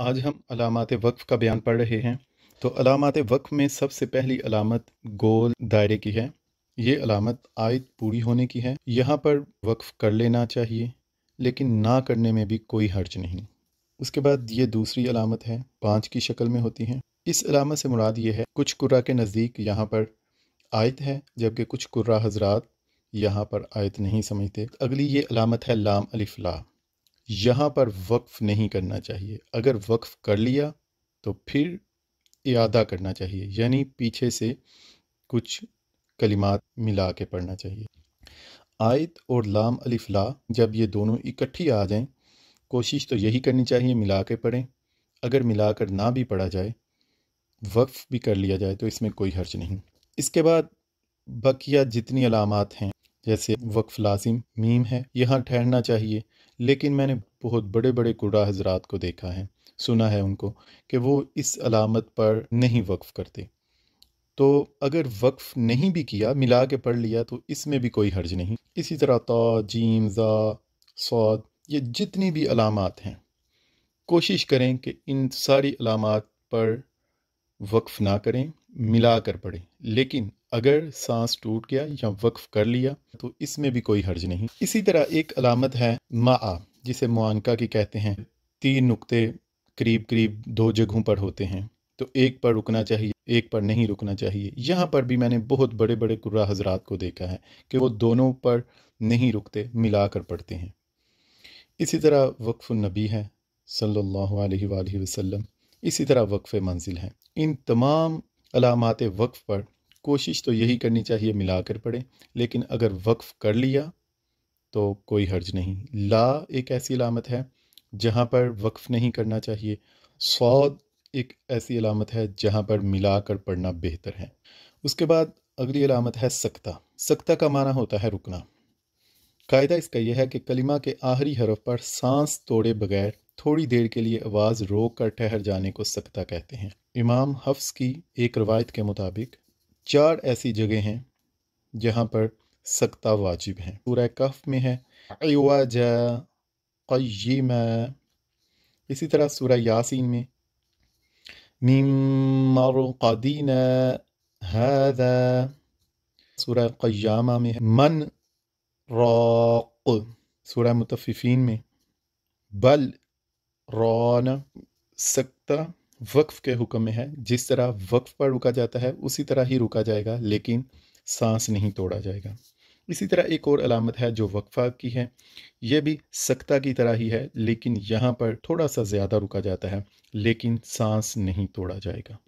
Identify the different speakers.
Speaker 1: आज हम अलामत वक्फ़ का बयान पढ़ रहे हैं। तो अलामत वक्फ़ में सबसे पहली अलामत गोल दायरे की है। ये अलामत आयत पूरी होने की है। यहाँ पर वक्फ़ कर लेना चाहिए, लेकिन ना करने में भी कोई हर्ज नहीं। उसके बाद ये दूसरी अलामत है, पाँच की शक्ल में होती हैं। इस अलामत से मुराद ये है, कुछ कुर्रा के नज़दीक यहाँ पर आयत है, जबकि कुछ कुर्रा हजरात यहाँ पर आयत नहीं समझते। अगली ये अलामत है लाम अलिफ्ला यहाँ पर वक्फ़ नहीं करना चाहिए। अगर वक्फ़ कर लिया तो फिर इरादा करना चाहिए। यानी पीछे से कुछ कलिमात मिला के पढ़ना चाहिए। आयत और लाम अलिफ्ला जब ये दोनों इकट्ठी आ जाएँ, कोशिश तो यही करनी चाहिए मिला के पढ़ें। अगर मिलाकर ना भी पढ़ा जाए, वक्फ़ भी कर लिया जाए तो इसमें कोई हर्ज नहीं। इसके बाद बकिया जितनी अलामत हैं जैसे वक्फ़ लाजिम, मीम है, यहाँ ठहरना चाहिए। लेकिन मैंने बहुत बड़े बड़े कुड़ा हजरात को देखा है, सुना है उनको, कि वो इस अलामत पर नहीं वक्फ़ करते। तो अगर वक्फ़ नहीं भी किया, मिला के पढ़ लिया तो इसमें भी कोई हर्ज नहीं। इसी तरह तो जीम, ज़ा, सौद, ये जितनी भी अलामत हैं, कोशिश करें कि इन सारी अलामत पर वक्फ़ ना करें। मिला कर पढ़ें। लेकिन अगर सांस टूट गया या वक्फ कर लिया तो इसमें भी कोई हर्ज नहीं। इसी तरह एक अलामत है मा जिसे मुआनका की कहते हैं। तीन नुक्ते करीब करीब दो जगहों पर होते हैं। तो एक पर रुकना चाहिए, एक पर नहीं रुकना चाहिए। यहाँ पर भी मैंने बहुत बड़े बड़े कुर्रा हजरात को देखा है कि वो दोनों पर नहीं रुकते मिला कर पढ़ते हैं। इसी तरह वक्फ़ नबी है, सल्लल्लाहु अलैहि वसल्लम। इसी तरह वक्फ़ मंजिल है। इन तमाम अलामत वक्फ़ पर कोशिश तो यही करनी चाहिए, मिलाकर पढ़ें। लेकिन अगर वक्फ़ कर लिया तो कोई हर्ज नहीं। ला एक ऐसी अलामत है, जहाँ पर वक्फ़ नहीं करना चाहिए। सौद एक ऐसी अलामत है, जहाँ पर मिलाकर पढ़ना बेहतर है। उसके बाद अगली अलामत है सख्ता। सख्ता का माना होता है रुकना। कायदा इसका यह है कि कलिमा के आखिरी हरफ पर सांस तोड़े बगैर थोड़ी देर के लिए आवाज़ रोक कर ठहर जाने को सख्ता कहते हैं। इमाम हफ्स की एक रवायत के मुताबिक, चार ऐसी जगह हैं जहाँ पर सख्ता वाजिब है। पूरा कफ में है इसी तरह सूरह यासीन में मीमरकदीन हदा। सूरह क़यामा में मन रौक़। सूरह मुतफ़िफ़ीन में, बल रौन सकता वक्फ़ के हुक्म में है। जिस तरह वक्फ़ पर रुका जाता है, उसी तरह ही रुका जाएगा, लेकिन सांस नहीं तोड़ा जाएगा। इसी तरह एक और अलामत है जो वक्फ़ा की है। यह भी सख्ता की तरह ही है, लेकिन यहाँ पर थोड़ा सा ज़्यादा रुका जाता है, लेकिन सांस नहीं तोड़ा जाएगा।